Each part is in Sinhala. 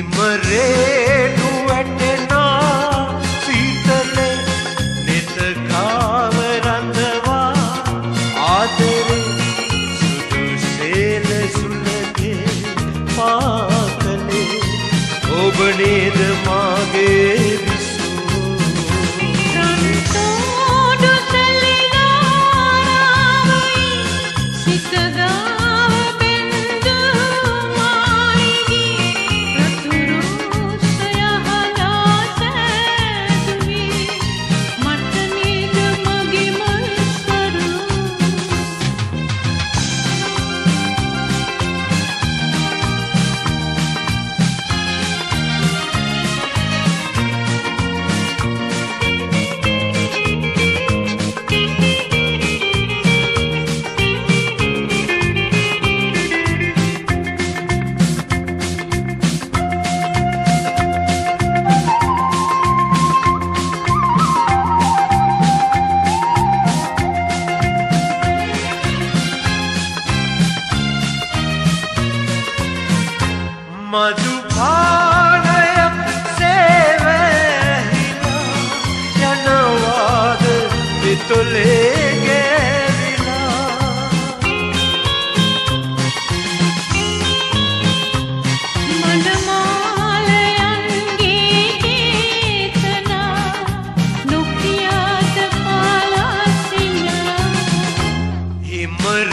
හිමරේඩු වැටෙනා සීතල නෙත කාවරඳවා ආදරේ සුදු සේල සුලගේ පාතලේ. ඔබ නේද මා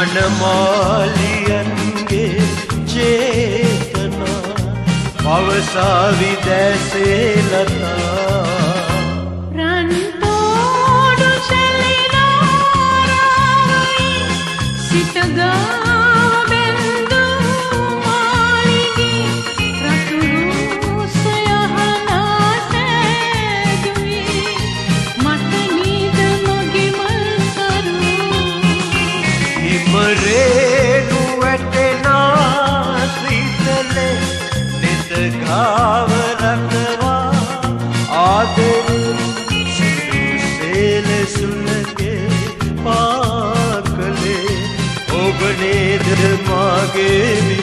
මනමාලියන්ගේ චේතනා පවසාවි දැසේ ලතා ਆਪਣੇ ਦਿਮਾਗੇ ਵੀ